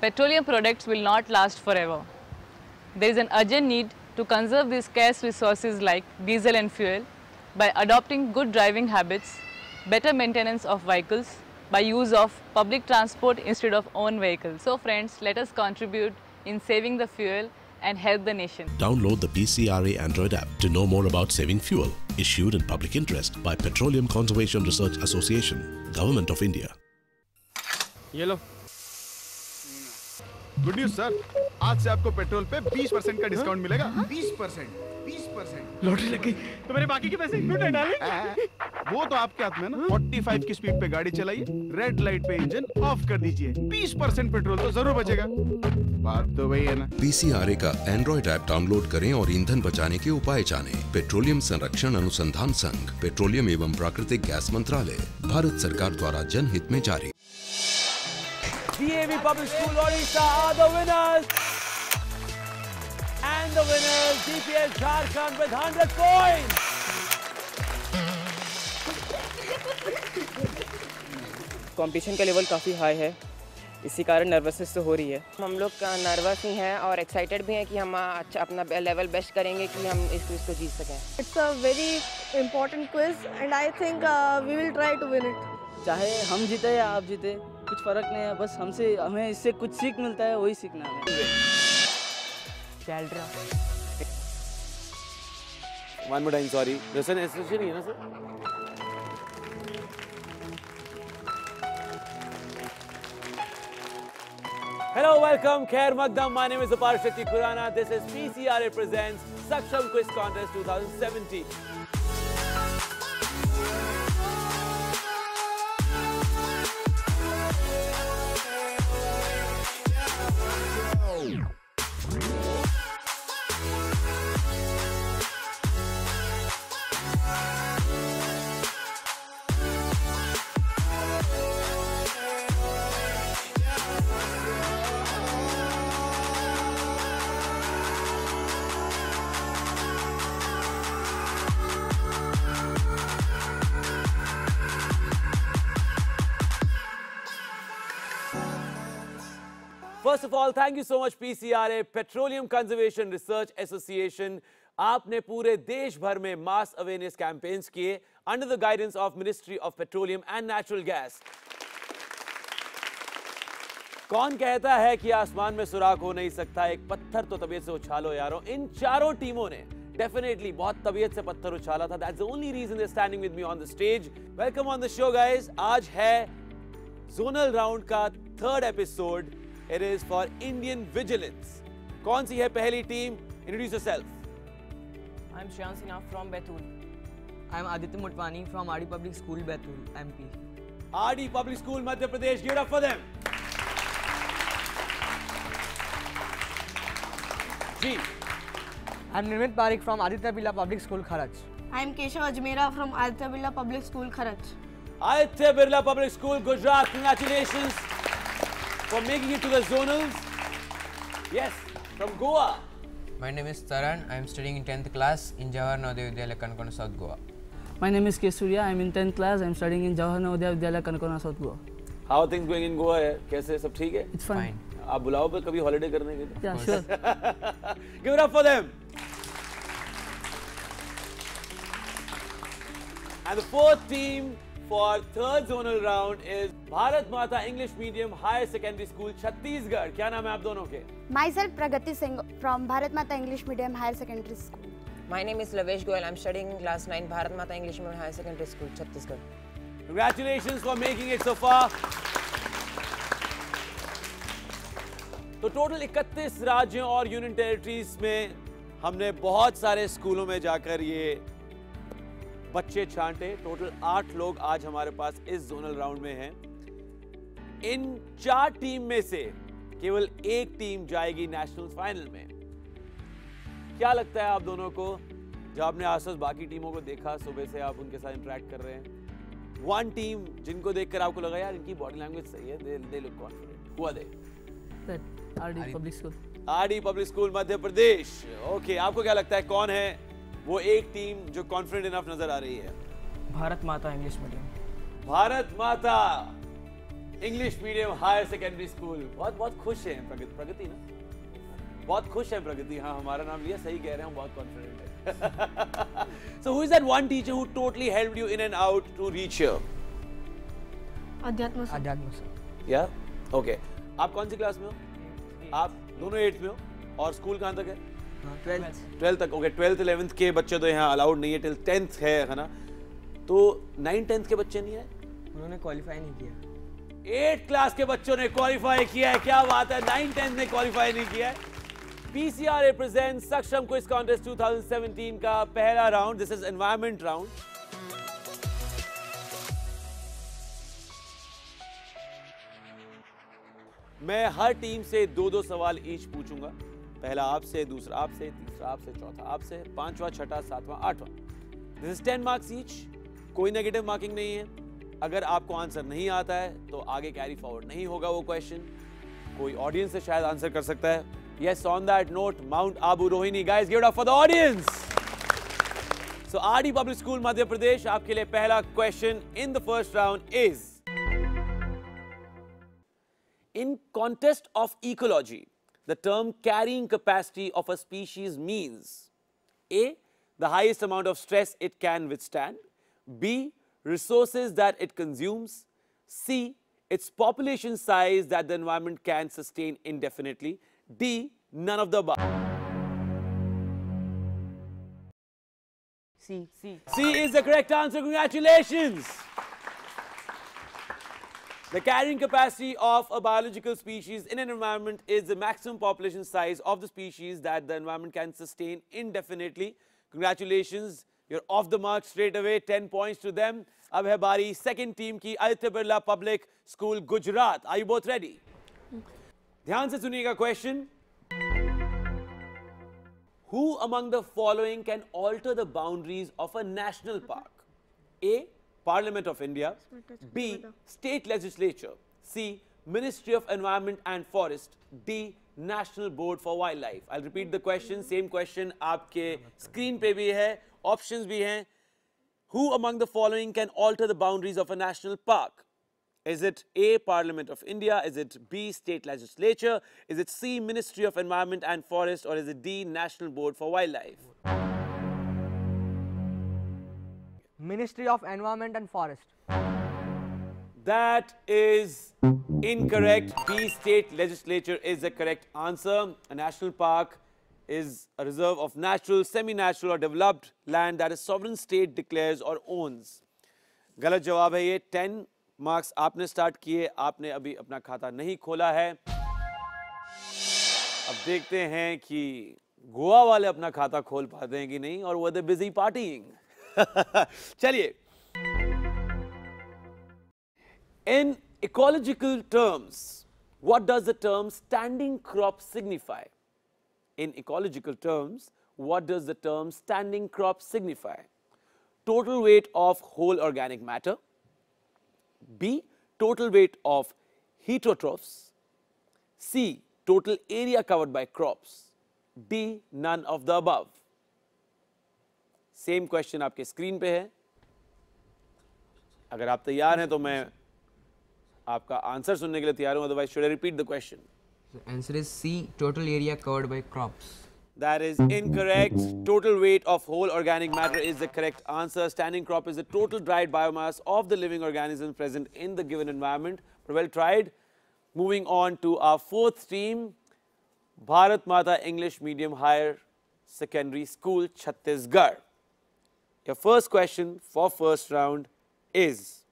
Petroleum products will not last forever. There is an urgent need to conserve these scarce resources like diesel and fuel by adopting good driving habits, better maintenance of vehicles, by use of public transport instead of own vehicles. So friends, let us contribute in saving the fuel and help the nation. Download the PCRA Android app to know more about saving fuel. Issued in public interest by Petroleum Conservation Research Association, Government of India. ये लो good news sir आज से आपको petrol पे 20 percent का discount मिलेगा। 20 percent बीस percent. Lottery लग गई। तो मेरे बाकी के पैसे वो तो आपके हाथ में है ना। 45 की स्पीड पे गाड़ी चलाइए। रेड लाइट पे इंजन ऑफ़ कर दीजिए। 20 परसेंट पेट्रोल तो ज़रूर बचेगा। बात तो वही है ना। पीसीआरए का एंड्रॉइड ऐप डाउनलोड करें और ईंधन बचाने के उपाय जाने। पेट्रोलियम संरक्षण अनुसंधान संघ पेट्रोलियम एवं प्राकृतिक गैस मंत्रालय भारत सरकार द्वारा जनहित में जारी। DAV Public School Odisha are the winners. And the winners, DPS Jharkhand with 100 points. Competition का लेवल काफ़ी हाई है इसी कारण नर्वसनेस तो हो रही है हम लोग नर्वस ही हैं और एक्साइटेड भी हैं कि हम अच्छा अपना लेवल बेस्ट करेंगे कि हम इस क्विज को जीत सकें it's a very important quiz and I think we will try to win it चाहे हम जीते या आप जीते कुछ फ़र्क नहीं है बस हमसे हमें इससे कुछ सीख मिलता है वही सीखना है। वन मोर टाइम सॉरी जैसे नेसेसरी नहीं है ना सर हेलो वेलकम खैर मकदम my name is Shakti Khurana this is PCRA presents Saksham quiz contest 2017 you First of all, thank you so much PCRA, Petroleum Conservation Research Association. आपने पूरे देश भर में मास अवेयरनेस कैंपेन्स किए under the guidance of ministry of petroleum and natural gas कौन कहता है कि आसमान में सुराख हो नहीं सकता? एक पत्थर तो तबीयत से उछालो यारो। इन चारों टीमों ने डेफिनेटली बहुत तबीयत से पत्थर उछाला था। That's the only reason they standing with me on the stage welcome on the show guys आज है जोनल राउंड का third episode it is for Indian vigilance कौन सी है पहली team I am Shreyansh Sinha from Betul I am Aditya Motwani from RD public school Betul MP RD public school Madhya Pradesh give it up for them ji I am Nirmit Parik from Aditya Birla public school Kharach I am Keshav Ajmera from Aditya Birla public school Kharach Aditya Birla Public School, Gujarat. Congratulations. For making it to the zonals. Yes, from Goa. My name is Taran. I am studying in 10th class in Jawahar Navodaya Vidyalaya, Kankona, South Goa. My name is K. Surya. I am in 10th class. I am studying in Jawahar Navodaya Vidyalaya, Kankona, South Goa. How are things going in Goa? है? कैसे सब ठीक है? It's fine. आप बुलाओ पे कभी holiday करने के लिए? Yeah, sure. Give it up for them. And the fourth team for third zonal round is Bharat Mata English medium higher secondary school Chhattisgarh क्या नाम है आप दोनों के? Myself Pragati Singh from Bharat Mata English medium higher secondary school my name is Lavesh Goyal I am studying class nine Bharat Mata English medium higher secondary school Chhattisgarh congratulation for making it so तो total 31 राज्यों और union territories में हमने बहुत सारे स्कूलों में जाकर ये बच्चे छांटे। टोटल आठ लोग आज हमारे पास इस जोनल राउंड में हैं। इन चार टीम में से केवल एक टीम जाएगी नेशनल फाइनल में। क्या लगता है आप दोनों को? जब आपने आसपास बाकी टीमों को देखा सुबह से आप उनके साथ इंटरेक्ट कर रहे हैं। वन टीम जिनको देखकर आपको लगा यार इनकी बॉडी लैंग्वेज सही है दे दे लुक कॉन्फिडेंट हुआ they RD Public School. RD public school Madhya Pradesh. Okay आपको क्या लगता है कौन है वो एक टीम जो कॉन्फिडेंट इनफ नज़र आ रही है। भारत माता English medium Bharat Mata English medium higher secondary school बहुत बहुत खुश है प्रगति प्रगति ना? बहुत खुश है प्रगति हाँ हमारा नाम लिया सही कह रहे हैं बहुत कॉन्फिडेंट है। So who is that one teacher who totally helped you in and out to reach here? अध्यात्म अध्यात्म सर। Yeah? Okay. आप कौन सी क्लास में हो? आप दोनों एट्थ में हो? और स्कूल कहाँ तक है? ट्वेल्थ ट्वेल्थ तक ओके ट्वेल्थ इलेवेंथ के बच्चे तो यहाँ अलाउड नहीं है टिल टेंथ है है ना? तो नाइन टेंथ के बच्चे नहीं है? उन्होंने क्वालिफाई नहीं किया। एट क्लास के बच्चों ने क्वालिफाई किया है क्या बात है? नाइन टेंथ ने क्वालिफाई नहीं किया है। PCR represent Saksham quiz contest 2017 का पहला round this is environment round मैं हर टीम से दो दो सवाल ईच पूछूँगा। पहला आपसे दूसरा आपसे तीसरा आपसे चौथा आपसे पांचवा छठा सातवां आठवां। This is ten marks each कोई नेगेटिव मार्किंग नहीं है। अगर आपको आंसर नहीं आता है तो आगे कैरी फॉरवर्ड नहीं होगा वो क्वेश्चन कोई ऑडियंस से शायद आंसर कर सकता है। Yes on that note Mount Abu Rohini guys give for the audience so RD public school Madhya Pradesh आपके लिए पहला question in the first round is In context of ecology, the term carrying capacity of a species means A. The highest amount of stress it can withstand. B. Resources that it consumes. C. Its population size that the environment can sustain indefinitely. D. None of the above. C. C. C is the correct answer. Congratulations. The carrying capacity of a biological species in an environment is the maximum population size of the species that the environment can sustain indefinitely. Congratulations, you're off the mark straight away, 10 points to them. अब है बारी second team की Aditya Birla public school Gujarat Are you both ready? ध्यान से सुनिएगा question. Who among the following can alter the boundaries of a national park? A. Parliament of India. B. State Legislature. C. Ministry of Environment and Forest. D. National Board for Wildlife. I'll repeat the question. Same question आपके screen पे भी है, options भी हैं. Who among the following can alter the boundaries of a national park? Is it A. Parliament of India? Is it B. State Legislature? Is it C. Ministry of Environment and Forest? Or is it D. National Board for Wildlife? Ministry of Environment and Forest. That is incorrect. B state legislature is the correct answer. A national park is a reserve of natural, semi-natural or developed land that a sovereign state declares or owns. गलत जवाब है ये 10 marks आपने start किए आपने अभी अपना खाता नहीं खोला है अब देखते हैं कि गोवा वाले अपना खाता खोल पाते हैं कि नहीं और वो बिज़ी पार्टिंग चलिए In ecological terms, what does the term standing crop signify? In ecological terms, what does the term standing crop signify? Total weight of whole organic matter. B. Total weight of heterotrophs. C. Total area covered by crops. D. None of the above. Same question आपके screen पे है अगर आप तैयार हैं तो मैं आपका आंसर सुनने के लिए तैयार हूँ otherwise should I repeat the question answer is C, total area covered by crops. That is incorrect. Total weight of whole organic matter is the correct answer. Standing crop is the total dried biomass of the living organisms present in the given environment. But well tried. Moving on to our fourth team, Bharat Mata English Medium Higher Secondary School, Chhattisgarh. Your first question for first round is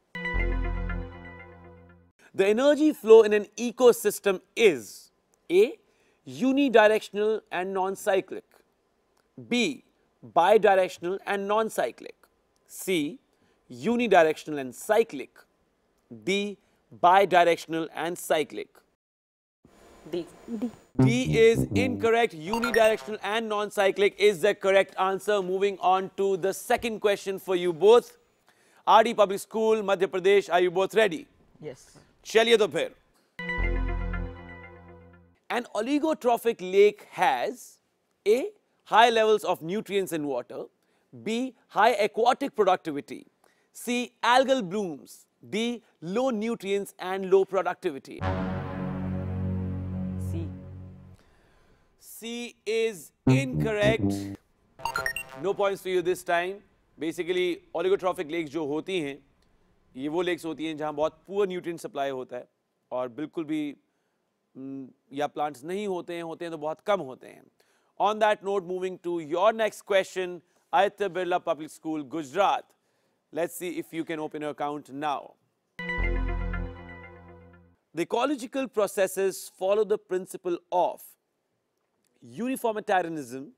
The energy flow in an ecosystem is A. Unidirectional and non-cyclic B. Bidirectional and non-cyclic C. Unidirectional and cyclic D. Bidirectional and cyclic D. D. D is incorrect. Unidirectional and non-cyclic is the correct answer. Moving on to the second question for you both. RD Public School, Madhya Pradesh, are you both ready? Yes. चलिए तो फिर An oligotrophic lake has A. High levels of nutrients in water B. High aquatic productivity C. Algal blooms D. Low nutrients and low productivity. C is incorrect. No points for you this time. Basically, oligotrophic lakes जो होती हैं ये वो lakes होती हैं जहाँ बहुत poor nutrient supply होता है और बिल्कुल भी या प्लांट्स नहीं होते हैं होते हैं तो बहुत कम होते हैं on that note moving to your next question Aditya Birla public school Gujarat let's see if you can open your account now The ecological processes follow the principle of uniformitarianism.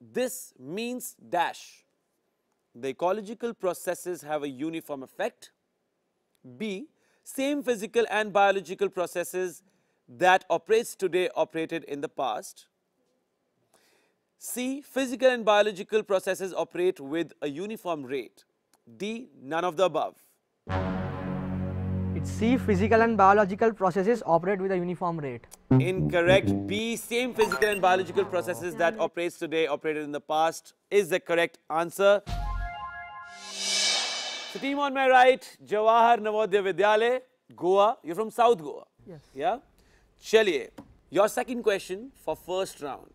This means dash. The ecological processes have a uniform effect. B. Same physical and biological processes that operates today operated in the past. C. Physical and biological processes operate with a uniform rate. D. None of the above. C. Physical and biological processes operate with a uniform rate. Incorrect. B. Same physical and biological processes that operates today operated in the past is the correct answer. So team on my right, Jawahar Navodaya Vidyalaya, Goa. You're from South Goa. Yes. Yeah? Chaliye. Your second question for first round.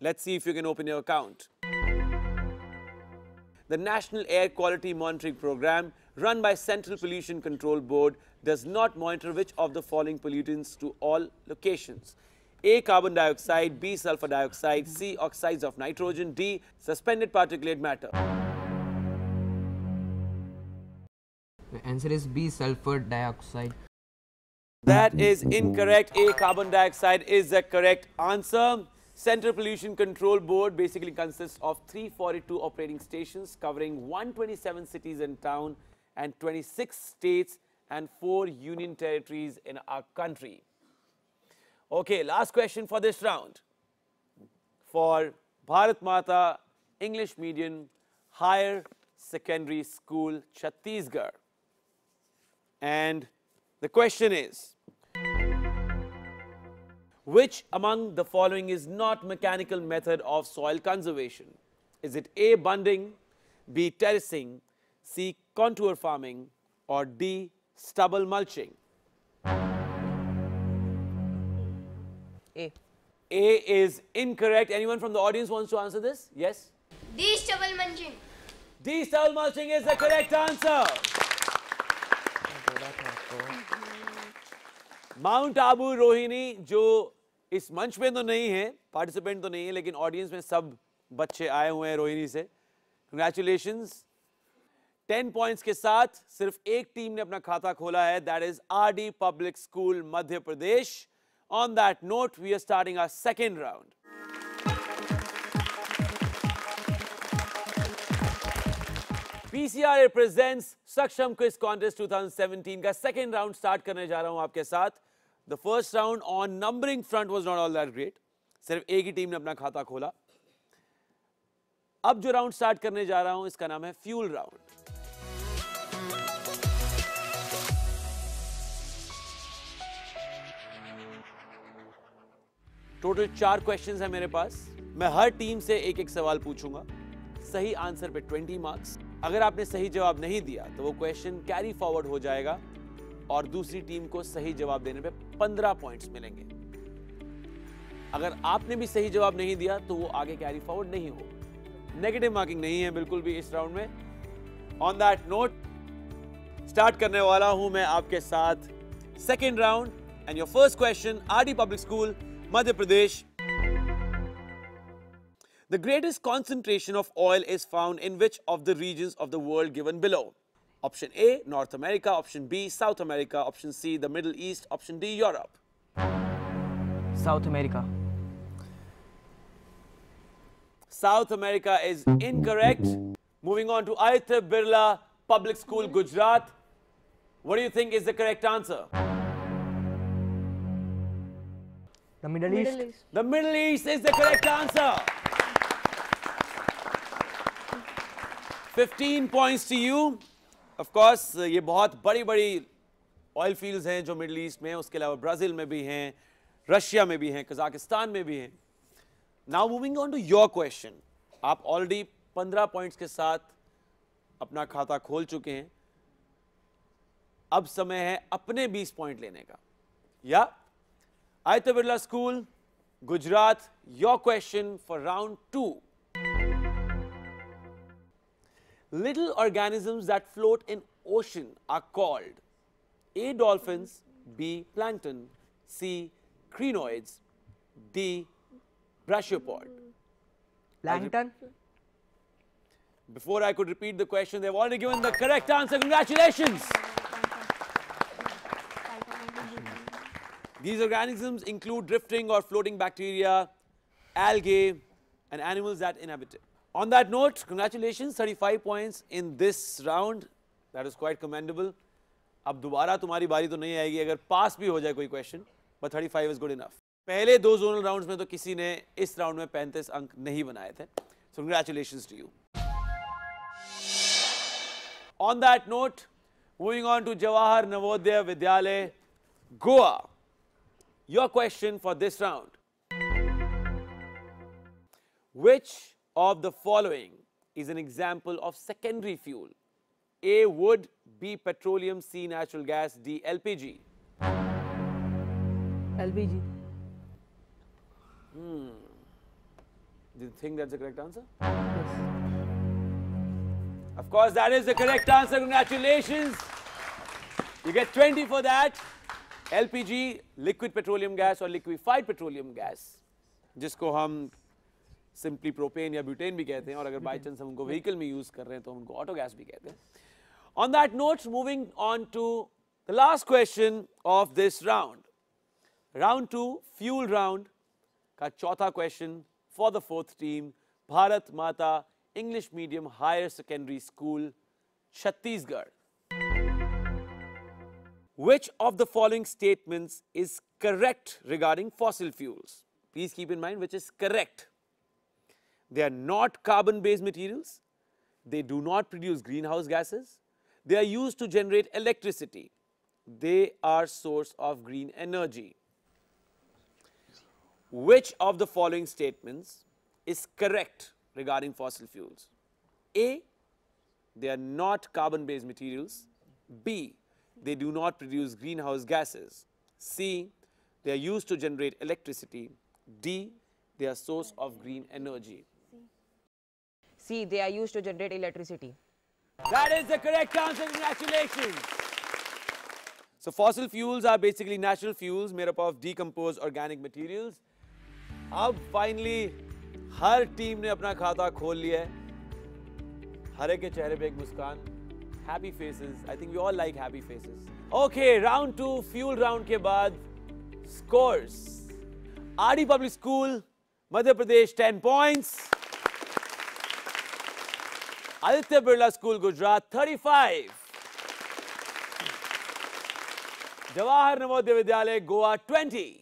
Let's see if you can open your account. The National Air Quality Monitoring Program run by Central Pollution Control Board does not monitor which of the following pollutants to all locations. A. Carbon dioxide, B. Sulfur dioxide, C. Oxides of nitrogen, D. Suspended particulate matter. The answer is B. Sulfur dioxide. That is incorrect. A. Carbon dioxide is the correct answer. Central Pollution Control Board basically consists of 342 operating stations covering 127 cities and town and 26 states and 4 union territories in our country. Okay, last question for this round. For Bharat Mata English Medium Higher Secondary School, Chhattisgarh. And the question is, which among the following is not mechanical method of soil conservation? Is it A. Bunding, B. Terracing, C. Contour farming or D. Stubble mulching? A. A is incorrect. Anyone from the audience wants to answer this? Yes? D. Stubble mulching. D. Stubble mulching is the correct answer. Mount Abu Rohini जो इस मंच पे तो नहीं है participant तो नहीं है लेकिन ऑडियंस में सब बच्चे आए हुए हैं रोहिणी से कंग्रेचुलेशन टेन पॉइंट्स के साथ सिर्फ़ एक टीम ने अपना खाता खोला है that is R D public school Madhya Pradesh on that note we are starting our second round PCR presents Saksham quiz contest 2017 का सेकेंड राउंड स्टार्ट करने जा रहा हूँ आपके साथ. The first round on numbering front was not all that great सिर्फ़ एक ही team ने अपना खाता खोला. अब जो राउंड स्टार्ट करने जा रहा हूँ, इसका नाम है फ्यूल राउंड टोटल चार क्वेश्चंस है मेरे पास. मैं हर टीम से एक एक सवाल पूछूँगा. सही आंसर पे 20 मार्क्स अगर आपने सही जवाब नहीं दिया तो वो क्वेश्चन कैरी फॉरवर्ड हो जाएगा और दूसरी टीम को सही जवाब देने पे 15 पॉइंट्स मिलेंगे. अगर आपने भी सही जवाब नहीं दिया तो वो आगे कैरी फॉरवर्ड नहीं हो नेगेटिव मार्किंग नहीं है बिल्कुल भी इस राउंड में ऑन दैट नोट स्टार्ट करने वाला हूँ मैं आपके साथ second round and your first question RD public school Madhya Pradesh The greatest concentration of oil is found in which of the regions of the world given below? Option A, North America. Option B, South America. Option C, the Middle East. Option D, Europe. South America. South America is incorrect. Moving on to Aditya Birla Public School, Gujarat. What do you think is the correct answer? The Middle, Middle East. East. The Middle East is the correct answer. 15 points to you. Of course, ये बहुत बड़ी बड़ी oil fields हैं जो middle east में हैं उसके अलावा ब्राजील में भी हैं रशिया में भी हैं कजाकिस्तान में भी हैं now moving on to your question आप ऑलरेडी 15 पॉइंट्स के साथ अपना खाता खोल चुके हैं अब समय है अपने 20 पॉइंट लेने का या Aditya Birla school Gujarat your question for round two little organisms that float in ocean are called A. Dolphins, B. Plankton, C. Crinoids, D. Brachiopod. Plankton. Before I could repeat the question, they've already given the correct answer. Congratulations! These organisms include drifting or floating bacteria, algae, and animals that inhabit it. On that note, congratulations, 35 points in this round. That is quite commendable. अब दोबारा तुम्हारी बारी तो नहीं आएगी अगर पास भी हो जाए कोई question but 35 is good enough पहले दो जोनल राउंड्स में तो किसी ने इस राउंड में पैंतीस अंक नहीं बनाए थे। So congratulation to you on that note moving on to Jawahar Navodaya Vidyalaya Goa your question for this round which of the following is an example of secondary fuel A wood B petroleum C natural gas D LPG LPG Hmm. Do you think that's the correct answer? Of course, that is the correct answer. Congratulations. You get 20 for that. LPG, liquid petroleum gas or liquefied petroleum gas, जिसको हम simply propane या butane भी कहते हैं और अगर by chance हम उनको व्हीकल में यूज कर रहे हैं तो हम उनको ऑटो गैस भी कहते हैं on that note moving on to the last question of this round round two fuel round का चौथा question for the fourth team Bharat Mata English medium higher secondary school Chhattisgarh Which of the following statements is correct regarding fossil fuels? Please keep in mind which is correct. They are not carbon based materials. They do not produce greenhouse gases. They are used to generate electricity. They are source of green energy. Which of the following statements is correct regarding fossil fuels? A. They are not carbon based materials. B. They do not produce greenhouse gases. C. They are used to generate electricity. D. They are source of green energy. C. They are used to generate electricity. That is the correct answer. Congratulations. So fossil fuels are basically natural fuels made up of decomposed organic materials. अब finally हर team ने अपना खाता खोल लिया है। हर के चेहरे पे एक मुस्कान। Happy faces I think we all like happy faces okay round two fuel round के बाद scores RD public school Madhya Pradesh ten points Aditya Birla school Gujarat 35 Jawahar Navodaya Vidyalaya Goa 20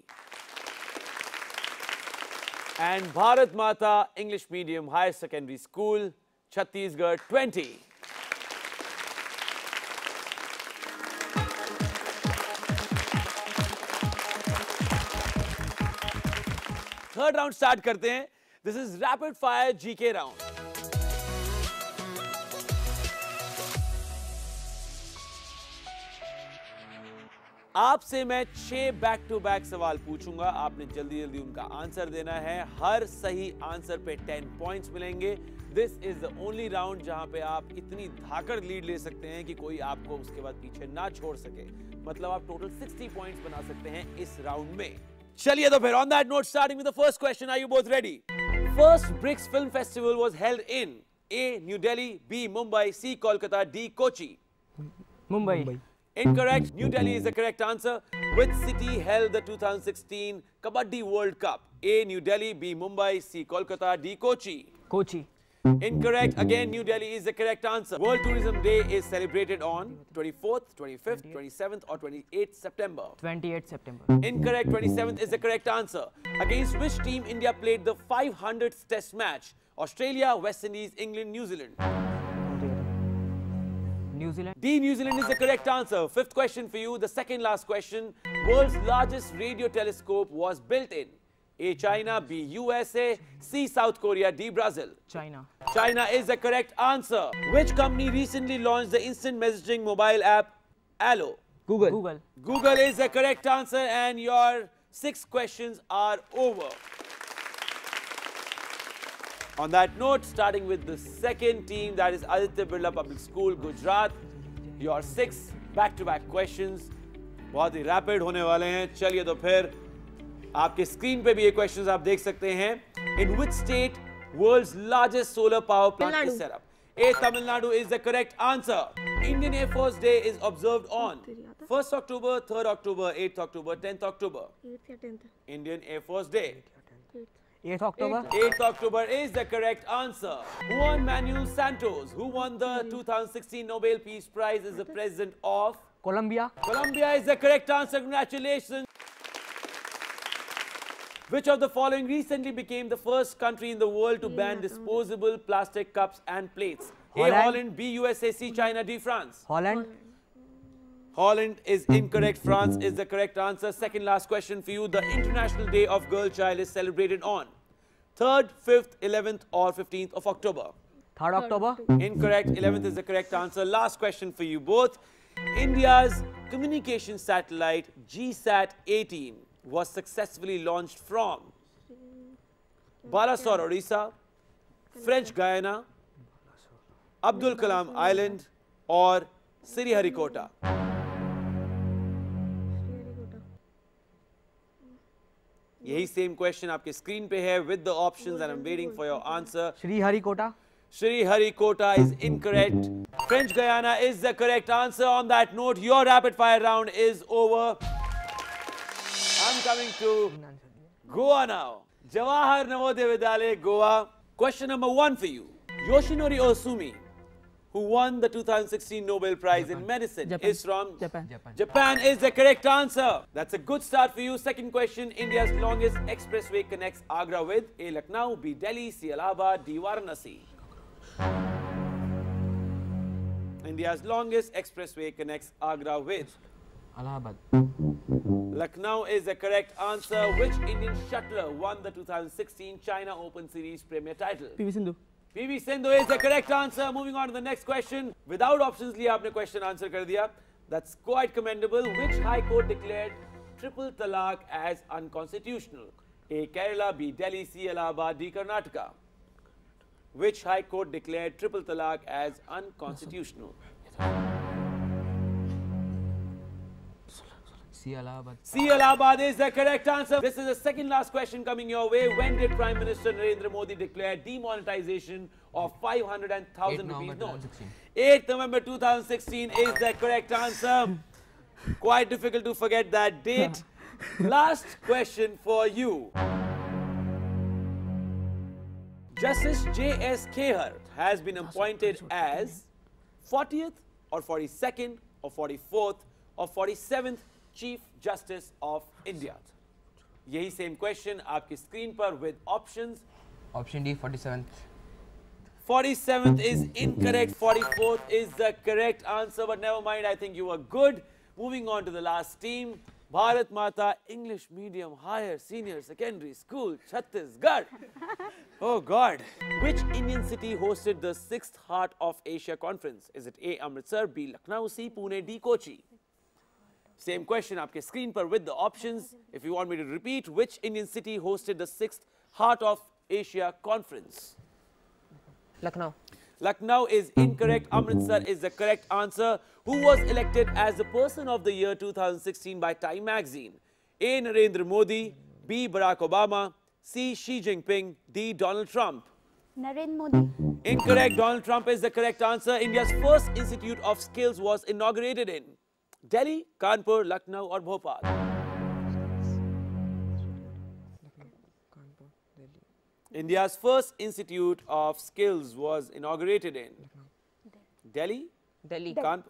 and Bharat Mata English Medium Higher Secondary School, Chhattisgarh 20. Third round start करते हैं this is rapid fire GK round आपसे मैं छह back to back सवाल पूछूँगा। आपने जल्दी जल्दी उनका आंसर देना है। हर सही आंसर पे टेन पॉइंट्स मिलेंगे। This is the only round जहाँ पे आप इतनी धाकड़ लीड ले सकते हैं कि कोई आपको उसके बाद पीछे ना छोड़ सके। मतलब आप टोटल 60 पॉइंट्स बना सकते हैं इस राउंड में। चलिए तो फिर on that note starting with the first question are you both ready first BRICS film festival was held in A New Delhi B Mumbai C Kolkata D Kochi Mumbai Incorrect. New Delhi is the correct answer. Which city held the 2016 Kabaddi World Cup? A. New Delhi. B. Mumbai. C. Kolkata. D. Kochi. Kochi. Incorrect. Again, New Delhi is the correct answer. World Tourism Day is celebrated on 24th, 25th, 27th, or 28th September. 28th September. Incorrect. 27th is the correct answer. Against which team India played the 500th Test match? Australia, West Indies, England, New Zealand. New Zealand. D. New Zealand is the correct answer. Fifth question for you, the second last question. World's largest radio telescope was built in A. China, B. USA, C. South Korea, D. Brazil. China. China is the correct answer. Which company recently launched the instant messaging mobile app aloe? Google. Google. Google is the correct answer, and your six questions are over. On that note, starting with the second team, that is Aditya Birla Public School, Gujarat. Your six back-to-back questions बहुत ही rapid होने वाले हैं चलिए तो फिर आपके screen पे भी ये क्वेश्चंस आप देख सकते हैं in which state world's largest solar power plant is set up A Tamil Nadu is the correct answer Indian air force day is observed on 1st October, 3rd October, 8th October, 10th October. 8th या 10th Indian Air Force Day. 8th October. 8th October is the correct answer. Juan Manuel Santos, who won the hmm. 2016 Nobel Peace Prize, is the president of Colombia. Colombia is the correct answer. Congratulations. Which of the following recently became the first country in the world to ban disposable plastic cups and plates? A. Holland. Holland, B. USA, C. China, D. France. Holland. Holland is incorrect. France is the correct answer. Second last question for you. The International Day of Girl Child is celebrated on 3rd, 5th, 11th or 15th of October. 3rd October. Incorrect. 11th is the correct answer. Last question for you both. India's communication satellite GSAT 18 was successfully launched from Balasore, Odisha, French Guyana, Abdul Kalam Island or Sriharikota. यही same question आपके screen पे है with the option I am waiting for your answer Sriharikota Sriharikota is incorrect French Guiana is the correct answer on that note your rapid fire round is over I am coming to Goa now Jawahar Navodaya Vidyalaya Goa question number one for you Yoshinori Ohsumi who won the 2016 Nobel Prize in Medicine, is from Japan. Japan is the correct answer. That's a good start for you. Second question. India's longest expressway connects Agra with A. Lucknow, B. Delhi, C. Allahabad, D. Varanasi. India's longest expressway connects Agra with Allahabad. Lucknow is the correct answer. Which Indian shuttler won the 2016 China Open Series premier title? PV Sindhu. PV Sindhu is the correct answer. Moving on to the next question. Without options लिया आपने question answer कर दिया. That's quite commendable. Which High Court declared triple talaq as unconstitutional? A. Kerala, B. Delhi, C. Allahabad, D. Karnataka. Which High Court declared triple talaq as unconstitutional? C. Allahabad. C. Allahabad is the correct answer. This is the second last question coming your way. When did Prime Minister Narendra Modi declare demonetization of 500 and 1000 rupees notes? 8th November 2016 is the correct answer. Quite difficult to forget that date. Last question for you. Justice J.S. Kehar has been appointed as 40th or 42nd or 44th or 47th Chief Justice of India. यही same question आपकी screen पर with options. Option D, 47th. 47th is incorrect. 44th is the correct answer. But never mind, I think you were good. Moving on to the last team. Bharat Mata English Medium Higher Senior Secondary School, Chhattisgarh. Oh God. Which Indian city hosted the sixth Heart of Asia conference? Is it A. Amritsar, B. Lucknow, C. Pune, D. Kochi? Same question आपके screen पर with the options. If you want me to repeat, which Indian city hosted the sixth Heart of Asia conference? Lucknow. Lucknow is incorrect. Amritsar is the correct answer. Who was elected as the Person of the Year 2016 by Time Magazine? A. Narendra Modi, B. Barack Obama, C. Xi Jinping, D. Donald Trump. Narendra Modi. Incorrect. Donald Trump is the correct answer. India's first Institute of Skills was inaugurated in Delhi, Kanpur, Lucknow, or Bhopal. India's first Institute of Skills was inaugurated in Delhi, Delhi. Kanpur.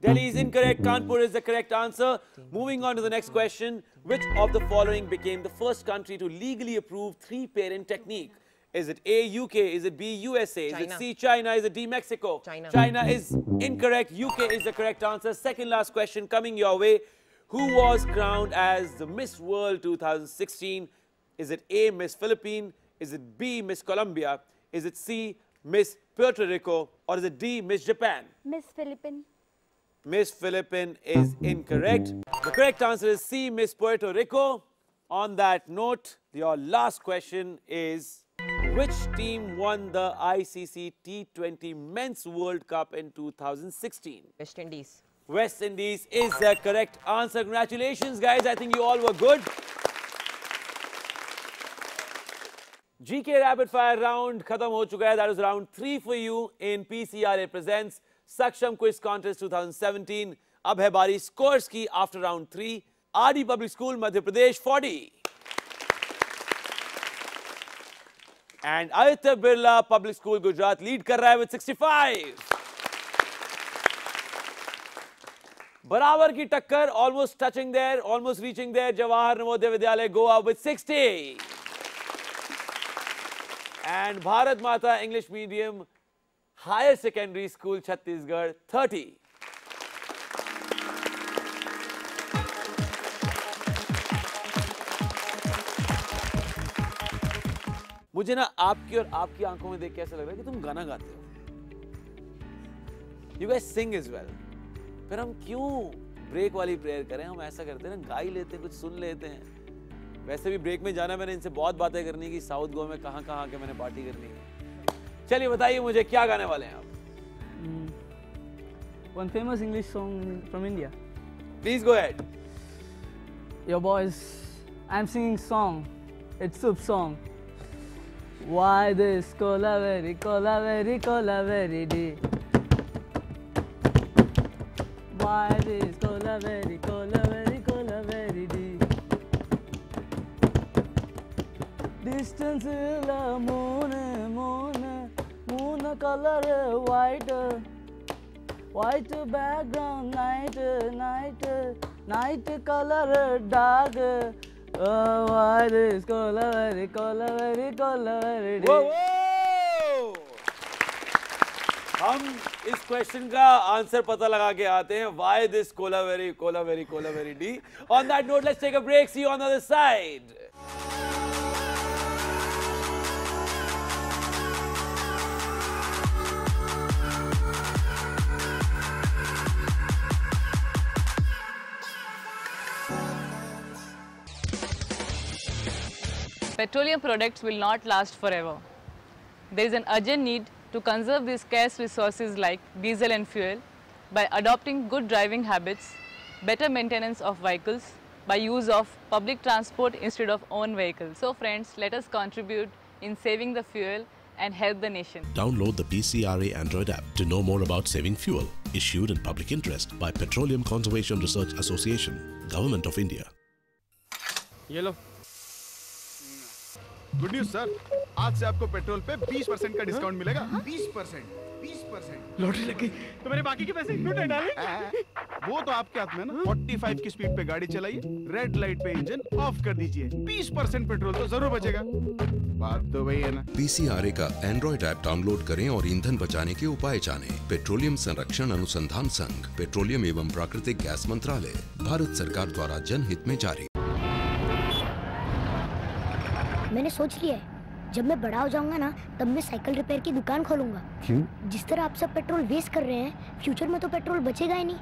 Delhi is incorrect. Kanpur is the correct answer. Moving on to the next question. Which of the following became the first country to legally approve three-parent technique? Is it A, UK? Is it B, USA? Is it C, China? Is it D, Mexico? China. China is incorrect. UK is the correct answer. Second last question coming your way. Who was crowned as the Miss World 2016? Is it A, Miss Philippine? Is it B, Miss Colombia? Is it C, Miss Puerto Rico? Or is it D, Miss Japan? Miss Philippine. Miss Philippine is incorrect. The correct answer is C, Miss Puerto Rico. On that note, your last question is which team won the ICC T20 Men's World Cup in 2016? West Indies. West Indies is the correct answer. Congratulations, guys. I think you all were good. GK Rapid Fire round khatam ho chuka hai. That was round three for you in PCRA Presents Saksham Quiz Contest 2017. Ab hai bari scores ki after round three. RD Public School, Madhya Pradesh 40. And Aditya Birla Public School Gujarat lead कर रहा है with 65. बराबर की टक्कर almost touching there almost reaching there Jawahar Navodaya Vidyalaya Goa with 60 and Bharat Mata English medium higher secondary school Chhattisgarh 30 मुझे ना आपकी और आपकी आँखों में देख के ऐसा लग रहा है कि तुम गाना गाते हो you guys sing is well फिर हम क्यों ब्रेक वाली प्रेयर करें हम ऐसा करते हैं ना गा ही लेते हैं कुछ सुन लेते हैं वैसे भी ब्रेक में जाना मैंने इनसे बहुत बातें करनी कि साउथ गोवा में कहाँ कहाँ के मैंने पार्टी करनी है चलिए बताइए मुझे क्या गाने वाले हैं आप One famous English song from India. Please go ahead. Your boys, I'm singing song. It's soup song. Why this cola very cola very cola very di? Why this cola very cola very cola very di? Distance is la moon. Moon. Moon color white white background night night night color dark. Oh, why this colavery, colavery, colavery very Whoa, whoa! हम इस question का answer पता लगा के आते हैं why this Kolaveri Kolaveri Kolaveri Kolaveri Di on that note let's take a break see on the other side Petroleum products will not last forever. There is an urgent need to conserve these scarce resources like diesel and fuel by adopting good driving habits, better maintenance of vehicles, by use of public transport instead of own vehicles. So friends, let us contribute in saving the fuel and help the nation. Download the PCRA Android app to know more about saving fuel. Issued in public interest by Petroleum Conservation Research Association, Government of India. ये लो good news sir आज से आपको petrol पे 20 percent का discount मिलेगा। 20 percent बीस percent. Lottery लग गई। तो मेरे बाकी के पैसे इंक्लूड है डार्लिंग वो तो आपके हाथ में ना। 45 की स्पीड पे गाड़ी चलाइए रेड लाइट पे इंजन ऑफ़ कर दीजिए। 20 परसेंट पेट्रोल तो ज़रूर बचेगा। बात तो वही है ना। पीसीआरए का एंड्रॉइड ऐप डाउनलोड करें और ईंधन बचाने के उपाय जाने। पेट्रोलियम संरक्षण अनुसंधान संघ पेट्रोलियम एवं प्राकृतिक गैस मंत्रालय भारत सरकार द्वारा जनहित में जारी। मैंने सोच लिया है। जब मैं बड़ा हो जाऊँगा ना तब मैं साइकिल रिपेयर की दुकान खोलूँगा। क्यों? जिस तरह आप सब पेट्रोल वेस्ट कर रहे हैं फ्यूचर में तो पेट्रोल बचेगा ही नहीं।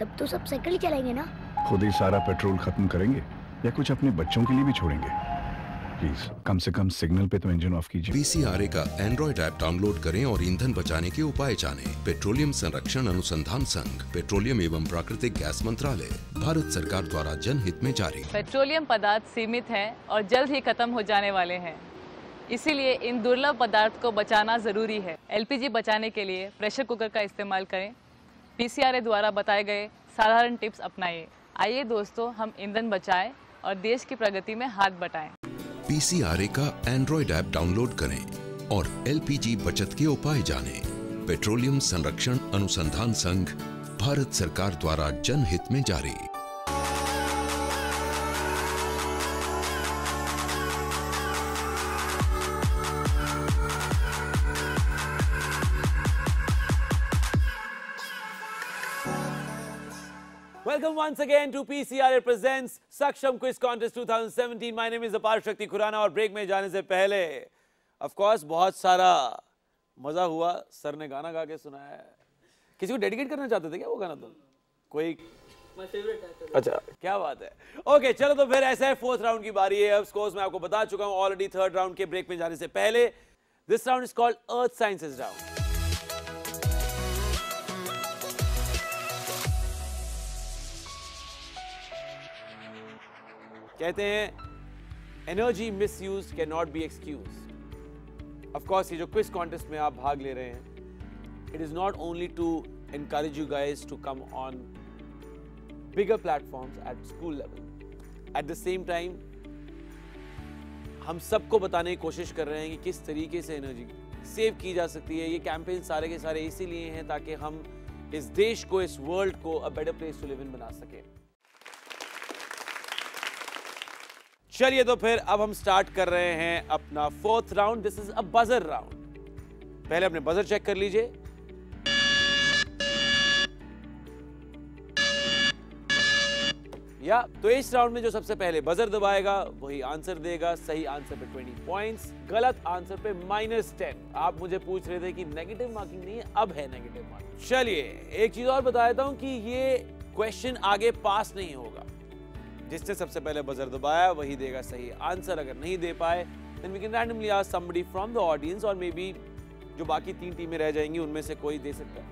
तब तो सब साइकिल ही चलाएँगे ना। खुद ही सारा पेट्रोल खत्म करेंगे या कुछ अपने बच्चों के लिए भी छोड़ेंगे? प्लीज़ कम से कम सिग्नल पे तो इंजन ऑफ़ कीजिए। पीसीआरए का एंड्रॉइड ऐप डाउनलोड करें और ईंधन बचाने के उपाय जानें। पेट्रोलियम संरक्षण अनुसंधान संघ पेट्रोलियम एवं प्राकृतिक गैस मंत्रालय भारत सरकार द्वारा जनहित में जारी। पेट्रोलियम पदार्थ सीमित है और जल्द ही खत्म हो जाने वाले हैं। इसीलिए इन दुर्लभ पदार्थ को बचाना ज़रूरी है। एलपीजी बचाने के लिए प्रेशर कुकर का इस्तेमाल करें। पीसीआरए द्वारा बताए गए साधारण टिप्स अपनाइए। आइए दोस्तों हम ईंधन बचाएँ और देश की प्रगति में हाथ बटाएँ। पीसीआरए का एंड्रॉइड ऐप डाउनलोड करें और एलपीजी बचत के उपाय जानें। पेट्रोलियम संरक्षण अनुसंधान संघ भारत सरकार द्वारा जनहित में जारी Welcome once again to PCRA presents Saksham Quiz Contest 2017. My name is Apar Shakti Khurana और ब्रेक में जाने से पहले of course बहुत सारा मज़ा हुआ। सर ने गाना गा के सुनाया है। किसी को डेडिकेट करना चाहते थे क्या वो गाना तो? कोई My favorite actor. अच्छा क्या बात है। ओके चलो तो फिर ऐसा है फोर्थ राउंड की बारी है। अब स्कोर्स मैं आपको बता चुका हूँ ऑलरेडी थर्ड राउंड के ब्रेक में जाने से पहले this round is called earth sciences round कहते हैं energy misuse can not be excuse of course ये जो क्विज कॉन्टेस्ट में आप भाग ले रहे हैं it is not only to encourage you guys to come on bigger platforms at school level. At the same time, हम सबको बताने की कोशिश कर रहे हैं कि किस तरीके से एनर्जी सेव की जा सकती है। ये कैंपेन सारे के सारे इसीलिए हैं ताकि हम इस देश को इस वर्ल्ड को a better place to live in बना सके। चलिए तो फिर अब हम स्टार्ट कर रहे हैं अपना fourth round this is a buzzer round पहले अपने बजर चेक कर लीजिए. या तो इस राउंड में जो सबसे पहले बजर दबाएगा, वही आंसर देगा. सही आंसर पे 20 पॉइंट्स गलत आंसर पे माइनस टेन आप मुझे पूछ रहे थे कि नेगेटिव मार्किंग नहीं है, अब है नेगेटिव मार्किंग चलिए, एक चीज़ और बता देता हूँ कि ये क्वेश्चन आगे पास नहीं होगा. जिसने सबसे पहले बजर दबाया वही देगा सही आंसर अगर नहीं दे पाए then we can randomly ask somebody from the audience or maybe जो बाकी तीन टीमें रह जाएँगी उनमें से कोई दे सकता है।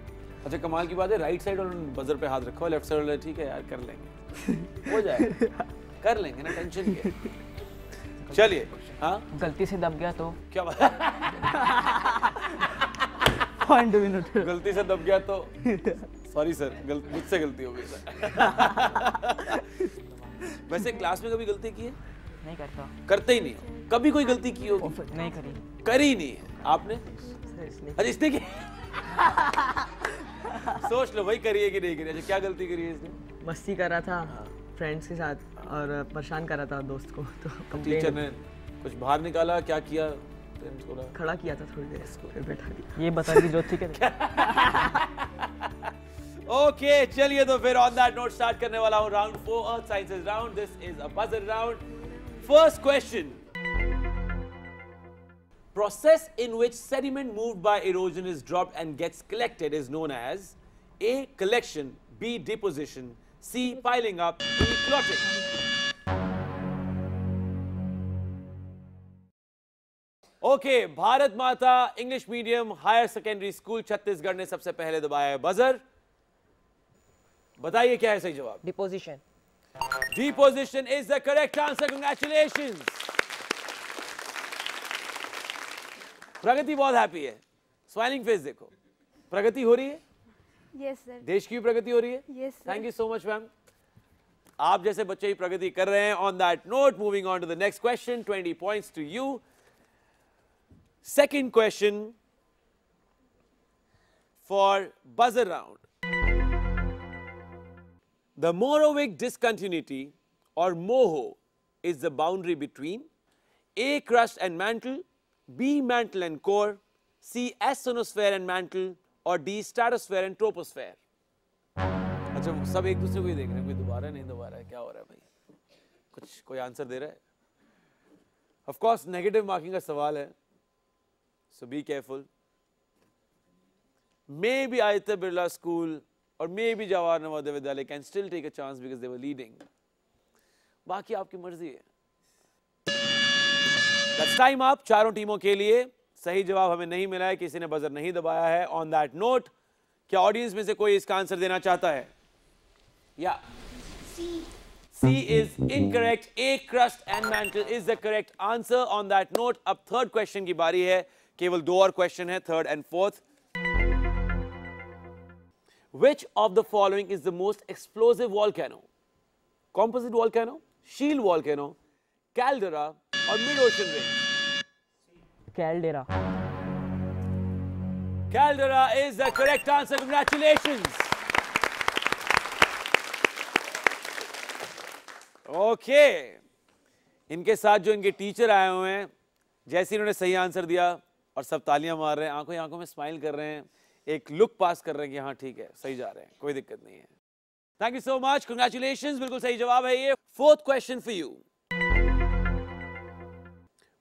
अच्छा कमाल की बात है राइट साइड और बजर पे हाथ रखा लेफ़्ट साइड वाला ठीक है यार कर लेंगे। हो जाए कर लेंगे ना टेंशन के चलिए हाँ? गलती से दब गया तो। क्या बात? पॉइंट भी नोट गलती से दब गया तो। सॉरी सर गल, मुझसे गलती हो गई सर वैसे क्लास में कभी गलती की है? नहीं करता। करते ही नहीं कभी कोई गलती की होगी? नहीं करी। करी नहीं है। आपने? अरे इसने की सोच लो भाई करिए कि नहीं करिए अच्छा क्या गलती करी है इसने? मस्ती कर रहा था फ्रेंड्स के साथ और परेशान कर रहा था दोस्त को तो टीचर ने कुछ बाहर निकाला क्या किया? खड़ा किया था थोड़ी देर इसको फिर बैठा दिया। ये बताने की ज़रूरत थी क्या ओके चलिए तो फिर ऑन दैट नोट स्टार्ट करने वाला हूँ round four earth sciences round this is a buzzer round first question process in which sediment moved by erosion is drop and gets collected is known as A collection B deposition C piling up D clotting okay okay, Bharat Mata English medium higher secondary school Chhattisgarh ने सबसे पहले दबाया है buzzer बताइए क्या है सही जवाब? Deposition deposition is the correct answer congratulation Pragati बहुत हैप्पी है. स्माइलिंग फेस देखो. प्रगति हो रही है? Yes, sir. देश की प्रगति हो रही है? Yes, sir. Thank you so much ma'am आप जैसे बच्चे ही प्रगति कर रहे हैं. On that note moving on to the next question 20 points to you second question for buzzer round The Morovic discontinuity or MOHO is the boundary between A. Crust and mantle, B. Mantle and core, C. Asthenosphere and mantle, or D. Stratosphere and troposphere. अच्छा सब एक दूसरे को ही देख रहे हैं कोई दोबारा नहीं दोबारा है क्या हो रहा है भाई कुछ कोई आंसर दे रहा है ऑफ़ कोर्स नेगेटिव मार्किंग का सवाल है so be careful may be Aditya Birla school और may be Jawahar Navodaya Vidyalaya can still take a chance because they were leading बाकी आपकी मर्ज़ी है। टाइम आप चारों टीमों के लिए। सही जवाब हमें नहीं मिला है किसी ने बजर नहीं दबाया है। ऑन दैट नोट क्या ऑडियंस में से कोई इसका आंसर देना चाहता है? या C is incorrect A crust and mantle is the correct answer on that note अब थर्ड क्वेश्चन की बारी है। केवल दो और क्वेश्चन है third and fourth Which of the following is the most explosive volcano? Composite volcano, shield volcano, caldera, or mid-ocean ridge? Caldera Caldera is the correct answer. Congratulations. Okay. इनके साथ जो इनके टीचर आए हुए हैं जैसे इन्होंने सही आंसर दिया और सब तालियाँ मार रहे हैं आँखों ही आँखों में स्माइल कर रहे हैं एक लुक पास कर रहे हैं कि हाँ ठीक है सही जा रहे हैं कोई दिक्कत नहीं है। Thank you so much congratulation बिल्कुल सही जवाब है ये। Fourth question for you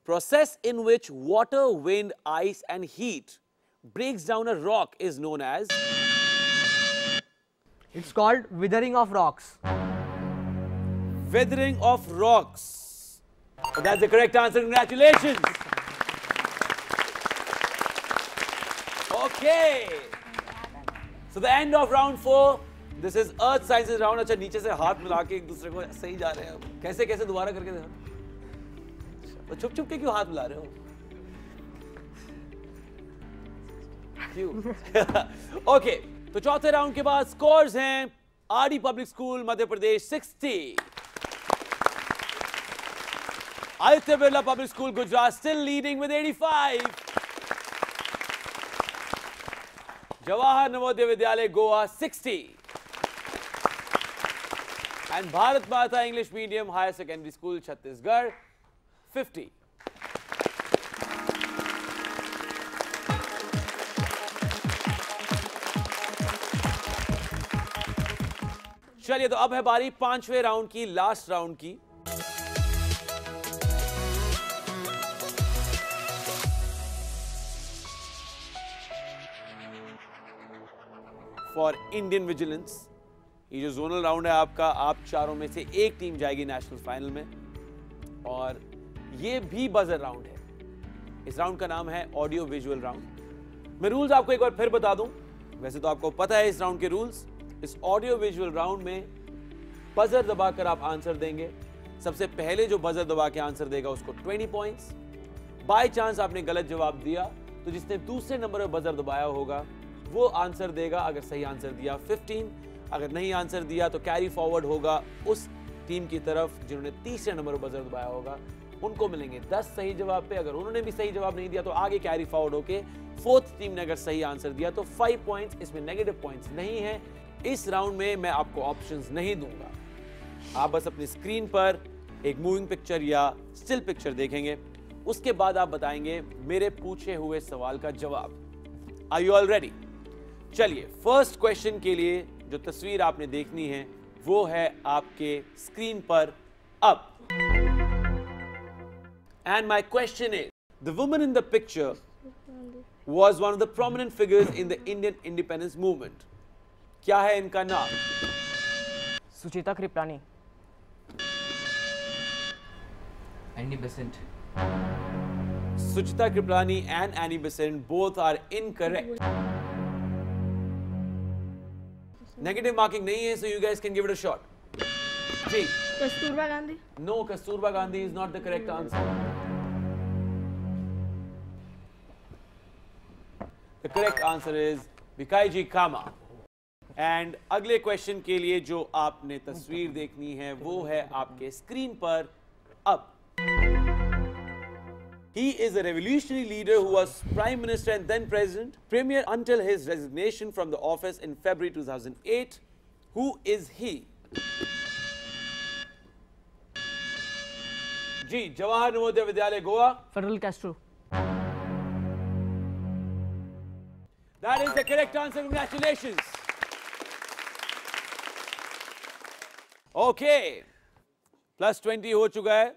process in which water wind ice and heat breaks down a rock is known as it's called weathering of rocks weathering of rocks the correct answer congratulations Okay. So the end of round four. This is Earth Sciences round. अच्छा नीचे से हाथ मिला के एक दूसरे को सही जा रहे हैं कैसे कैसे दोबारा करके देखो तो छुप छुप के क्यों हाथ मिला रहे हो क्यों ओके तो चौथे राउंड के बाद स्कोर्स हैं RD public school Madhya Pradesh 60 Aditya Birla public school Gujarat still leading with 85 Jawahar Navodaya Vidyalaya Goa 60 and Bharat Mata English medium higher secondary school Chhattisgarh 50 चलिए तो अब है बारी पाँचवें राउंड की लास्ट राउंड की। फॉर इंडियन विजिलेंस ये जो जोनल राउंड है आपका, आप चारों में से एक टीम जाएगी नेशनल फाइनल में। और ये भी बजर राउंड है। इस राउंड का नाम है ऑडियो विजुअल राउंड मैं रूल्स आपको एक बार फिर बता दूँ। वैसे तो आपको पता है इस राउंड के रूल्स इस ऑडियो विजुअल राउंड में बजर दबाकर आप आंसर देंगे। सबसे पहले जो बजर दबा के आंसर देगा उसको 20 पॉइंट्स बाय चांस आपने गलत जवाब दिया। तो जिसने दूसरे नंबर पर बजर दबाया होगा वो आंसर देगा, अगर सही आंसर दिया 15 अगर नहीं आंसर दिया तो कैरी फॉरवर्ड होगा उस टीम की तरफ़, जिन्होंने तीसरे नंबर पर बजर दबाया होगा। उनको मिलेंगे 10 सही जवाब पे, अगर उन्होंने भी सही जवाब नहीं दिया तो आगे कैरी फॉरवर्ड होके फोर्थ टीम ने अगर सही आंसर दिया तो फाइव पॉइंट्स इसमें नेगेटिव पॉइंट्स नहीं है। इस राउंड में मैं आपको ऑप्शंस नहीं दूँगा। आप बस अपनी स्क्रीन पर एक मूविंग पिक्चर या स्टिल पिक्चर देखेंगे। उसके बाद आप बताएँगे मेरे पूछे हुए सवाल का जवाब। आई यू ऑल रेडी चलिए फ़र्स्ट क्वेश्चन के लिए जो तस्वीर आपने देखनी है वो है आपके स्क्रीन पर अब। And my question is the woman in the picture was one of the prominent figures in the Indian independence movement क्या है इनका नाम? Sucheta Kripalani. Annie Besant Sucheta Kripalani and Annie Besant both are incorrect negative marking नहीं है so you guess can give it a shot ji Kasturba Gandhi no Kasturba Gandhi is not the correct answer the correct answer is Bhikaiji Cama and अगले question के लिए जो आपने तस्वीर देखनी है वो है आपके स्क्रीन पर He is a revolutionary leader who was prime minister and then president, premier until his resignation from the office in February 2008. Who is he? Ji Jawahar Navodaya Vidyalaya Goa Fidel Castro That is the correct answer. Congratulations. Okay. Plus twenty हो चुका है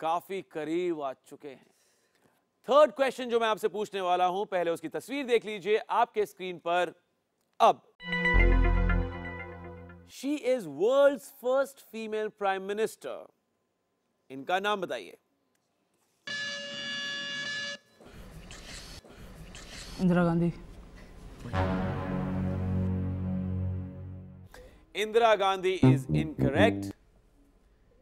काफ़ी करीब आ चुके हैं। Third question जो मैं आपसे पूछने वाला हूँ पहले उसकी तस्वीर देख लीजिए आपके स्क्रीन पर। अब। She is world first female prime minister इनका नाम बताइए। Indira Gandhi. Indira Gandhi is incorrect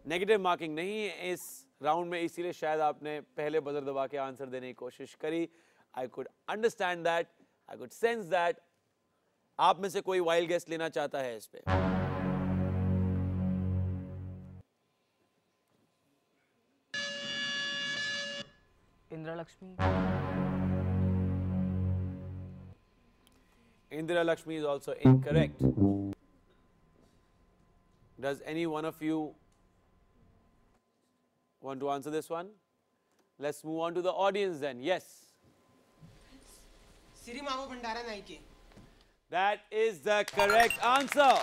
negative marking नहीं है इस राउंड में इसीलिए शायद आपने पहले बजर दबा के आंसर देने की कोशिश करी। I could understand that I could sense that आप में से कोई वाइल्ड गेस्ट लेना चाहता है इस पे? Indira Lakshmi Indira Lakshmi is also incorrect. Does any one of you want to answer this one? Let's move on to the audience then. Yes. Shri Mamu Bhandara Nike That is the correct answer.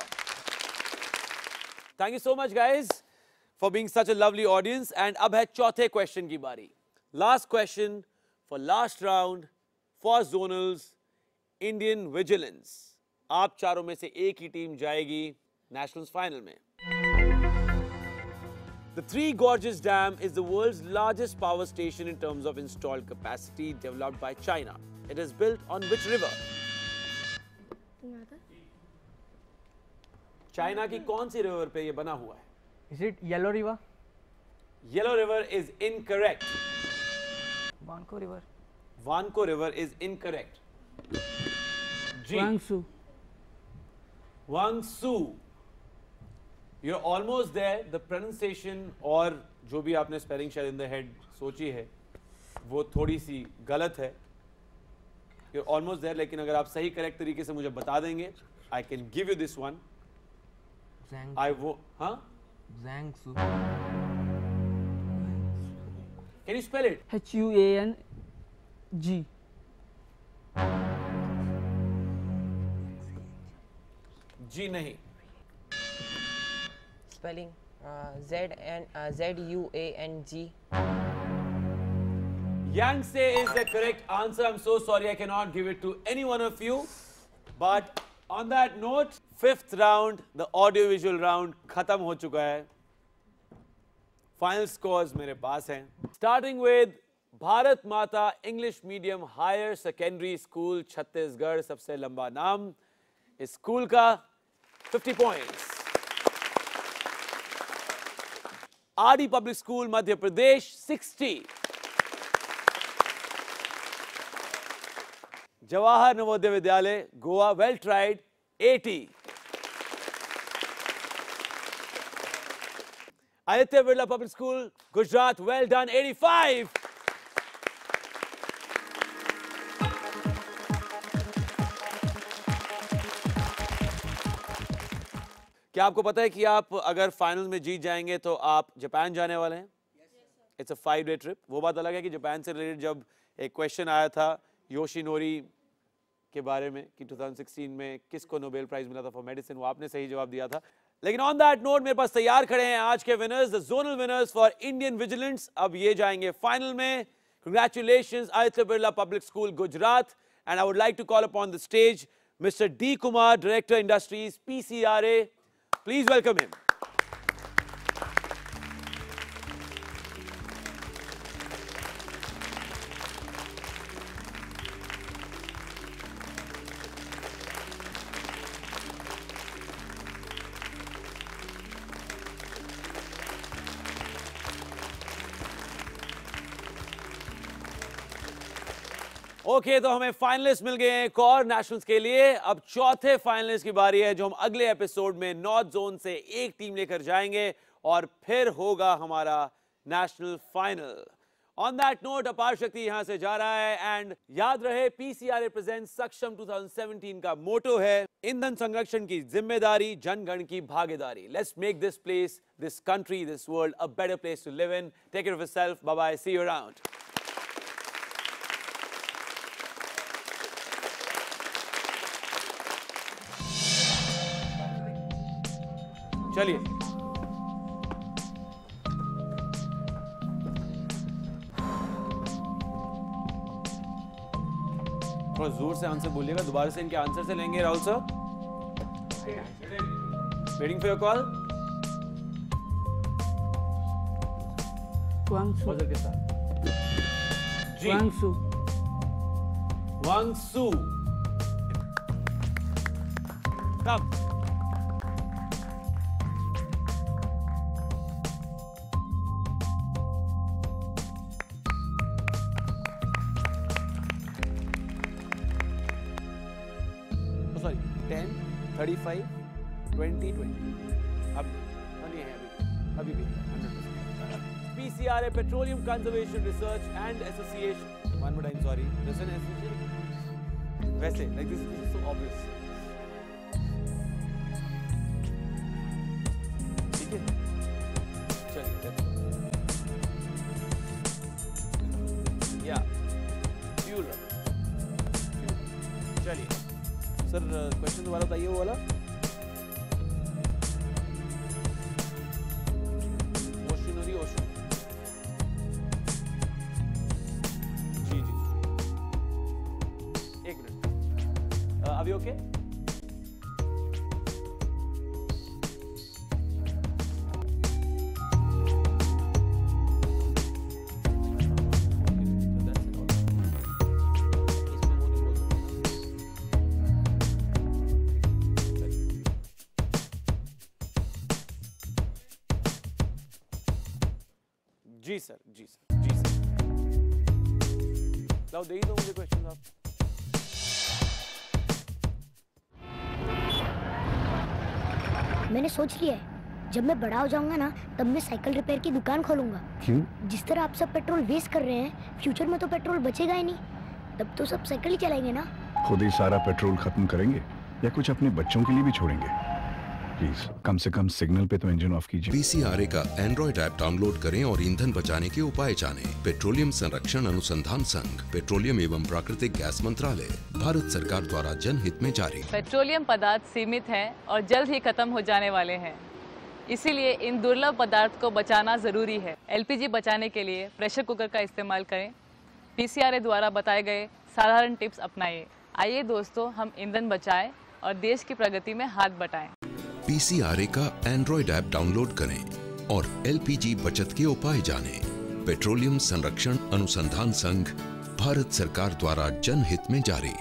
Thank you so much, guys, for being such a lovely audience. And अब है चौथे question की बारी. Last question for last round for zonals, Indian vigilance. आप चारों में से एक ही टीम जाएगी नेशनल्स फाइनल में The Three Gorges Dam is the world's largest power station in terms of installed capacity developed by China. It is built on which river? China की कौन सी river पे ये बना हुआ है Is it Yellow River? Yellow River is incorrect. Banco River. Vanco River is incorrect. G. Guangzhou. you are almost there the pronunciation और जो भी आपने स्पेलिंग शायद इन द हेड सोची है वो थोड़ी सी गलत है यू आर ऑलमोस्ट देयर लेकिन अगर आप सही करेक्ट तरीके से मुझे बता देंगे I can give you this one I वो हाँ Zhang Su. You you spell it? H U A N G. नहीं Uh, Z N uh, Z U A N G. Yangtze is the correct answer. I'm so sorry I cannot give it to any one of you. But on that note, fifth round, the audio visual round खत्म हो चुका है. Final scores मेरे पास हैं. Starting with Bharat Mata English medium higher secondary school Chhattisgarh सबसे लंबा नाम इस स्कूल का 50 points RD public school Madhya Pradesh 60 Jawahar Navodaya Vidyalaya Goa well tried 80 Aditya Birla public school Gujarat well done 85 क्या आपको पता है कि आप अगर फाइनल में जीत जाएँगे तो आप जापान जाने वाले हैं? It's a five day trip वो बात अलग है कि जापान से रिलेटेड जब एक क्वेश्चन आया था योशिनोरी के बारे में कि 2016 में किसको नोबेल प्राइज मिला था फॉर मेडिसिन वो आपने सही जवाब दिया था। लेकिन ऑन दैट नोट मेरे पास तैयार खड़े हैं आज के winners the zonal winners for Indian vigilance अब ये जाएँगे फाइनल में। Congratulation Aditya Birla public school Gujarat and I would like to call upon the stage mister D Kumar director industries PCRA please welcome him okay okay, तो हमें finalist मिल गए हैं एक और नेशनल्स के लिए। अब चौथे फाइनलिस्ट की बारी है जो हम अगले एपिसोड में नॉर्थ जोन से एक टीम लेकर जाएँगे और फिर होगा हमारा national final on that note अपार शक्ति यहाँ से जा रहा है एंड याद रहे पीसीआर प्रेजेंट सक्षम 2017 का मोटो है ईंधन संरक्षण की ज़िम्मेदारी जनगण की भागीदारी। Let's make this place this country this world a better place to live in take yourself bye bye see you around चलिए। थोड़ा ज़ोर से आंसर बोलिएगा दोबारा से इनके आंसर से लेंगे Rahul sir. Waiting for your call Guangzhou. के साथ। जी. वांगसू कब? Conservation Research and Association. One more time sorry. Listen association? वैसे like this, this is so obvious जी सर जी सर जी सर लाओ दे ही दो मुझे क्वेश्चन आप मैंने सोच लिया है जब मैं बड़ा हो जाऊँगा ना तब मैं साइकिल रिपेयर की दुकान खोलूँगा। क्यों? जिस तरह आप सब पेट्रोल वेस्ट कर रहे हैं फ्यूचर में तो पेट्रोल बचेगा ही नहीं। तब तो सब साइकिल ही चलाएँगे ना। खुद ही सारा पेट्रोल खत्म करेंगे या कुछ अपने बच्चों के लिए भी छोड़ेंगे? प्लीज़ कम से कम सिग्नल पे तो इंजन ऑफ़ कीजिए। पीसीआरए का एंड्रॉइड ऐप डाउनलोड करें और ईंधन बचाने के उपाय जानें। पेट्रोलियम संरक्षण अनुसंधान संघ पेट्रोलियम एवं प्राकृतिक गैस मंत्रालय भारत सरकार द्वारा जनहित में जारी। पेट्रोलियम पदार्थ सीमित है और जल्द ही खत्म हो जाने वाले हैं। इसीलिए इन दुर्लभ पदार्थ को बचाना ज़रूरी है। एलपीजी बचाने के लिए प्रेशर कुकर का इस्तेमाल करें। पीसीआरए द्वारा बताए गए साधारण टिप्स अपनाइए आइए दोस्तों हम ईंधन बचाएँ और देश की प्रगति में हाथ बटाएँ। पीसीआरए का एंड्रॉइड ऐप डाउनलोड करें और एलपीजी बचत के उपाय जानें। पेट्रोलियम संरक्षण अनुसंधान संघ भारत सरकार द्वारा जनहित में जारी